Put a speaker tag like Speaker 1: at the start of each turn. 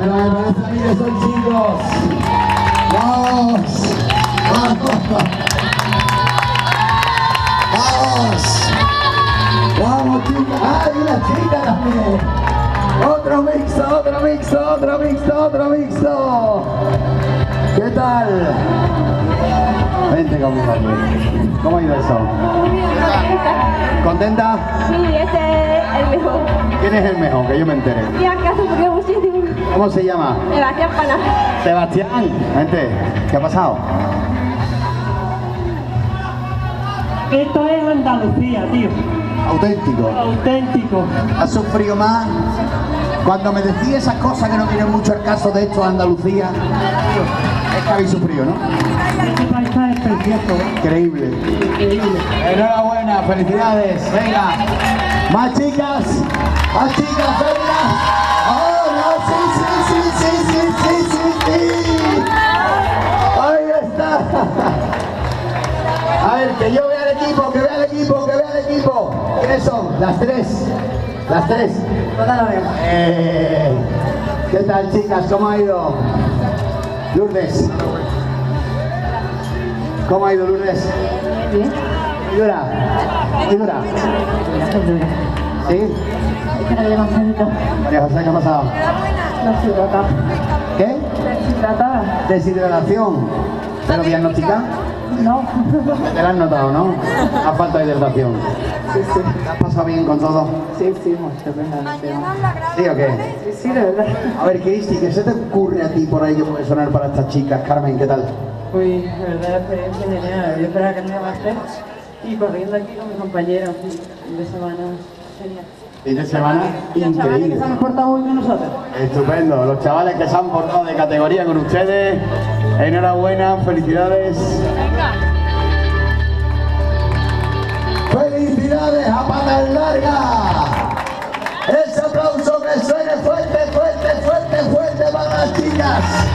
Speaker 1: Pero me parece a mí que son chicos. ¡Vamos! ¡Vamos! ¡Vamos! ¡Vamos, chicas! ¡Ay, una chica también! Otro mixto, otro mixto, otro mixto, otro mixto. ¿Qué tal? Vente conmigo. ¿Cómo ha ido eso? ¿Contenta?
Speaker 2: Sí, ese es el mejor.
Speaker 1: ¿Quién es el mejor? Que yo me.
Speaker 2: Y muchísimo.
Speaker 1: ¿Cómo se llama?
Speaker 2: Sebastián Pana.
Speaker 1: Sebastián. Vente. ¿Qué ha pasado?
Speaker 3: Esto es Andalucía, tío.
Speaker 1: Auténtico.
Speaker 3: Auténtico.
Speaker 1: ¿Has sufrido más? Cuando me decís esas cosas que no tienen mucho el caso de esto, Andalucía, es que habéis sufrido, ¿no?
Speaker 3: Este paisaje es precioso. ¿eh?
Speaker 1: Increíble.
Speaker 3: Increíble.
Speaker 1: Enhorabuena, felicidades. Venga. Más chicas. Más chicas, venga. Las tres. Las tres. Eh, ¿Qué tal, chicas? ¿Cómo ha ido? Lourdes. ¿Cómo ha ido, Lourdes?
Speaker 2: Bien.
Speaker 1: Muy dura. Muy dura. ¿Sí? María José, ¿qué ha pasado? ¿Qué?
Speaker 2: Trata.
Speaker 1: Deshidratación. ¿Pero diagnosticada?
Speaker 2: No.
Speaker 1: Te la has notado, ¿no? A falta de hidratación.
Speaker 2: Sí, sí.
Speaker 1: ¿Te has pasado bien con todo?
Speaker 2: Sí, sí, mucho.
Speaker 1: ¿Sí o qué?
Speaker 2: Sí, sí, de verdad.
Speaker 1: A ver, Cristi, ¿qué se te ocurre a ti por ahí que puede sonar para estas chicas? Carmen, ¿qué tal?
Speaker 4: Pues, la verdad, la experiencia genial. Yo esperaba que no iba a hacer. Y corriendo aquí con mis compañeros, fin de semana, genial.
Speaker 1: Fin de semana increíble.
Speaker 4: se han portado muy bien nosotros.
Speaker 1: Estupendo, los chavales que se han portado de categoría con ustedes. Enhorabuena, felicidades. ¡Felicidades a Patas Larga! Ese aplauso que suene fuerte, fuerte, fuerte, fuerte para las chicas.